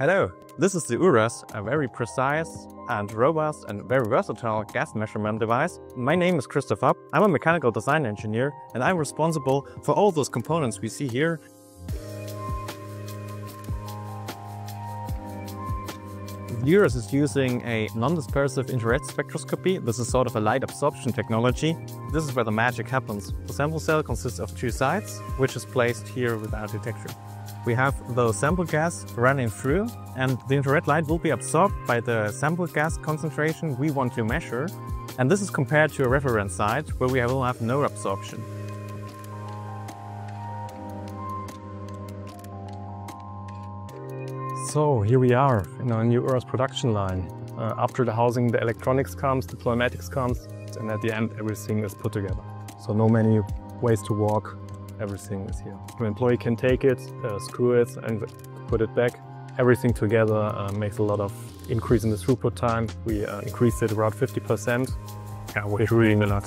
Hello, this is the URAS, a very precise and robust and very versatile gas measurement device. My name is Christoph. I'm a mechanical design engineer and I'm responsible for all those components we see here. The URAS is using a non-dispersive infrared spectroscopy. This is sort of a light absorption technology. This is where the magic happens. The sample cell consists of two sides, which is placed here with our detector. We have the sample gas running through and the infrared light will be absorbed by the sample gas concentration we want to measure. And this is compared to a reference site where we will have no absorption. So here we are in our new URAS production line. Uh, after the housing, the electronics comes, the pneumatics comes, and at the end, everything is put together. So no many ways to walk, everything is here. The employee can take it, uh, screw it and put it back. Everything together uh, makes a lot of increase in the throughput time. We uh, increased it around 50%. Yeah, we're doing a lot.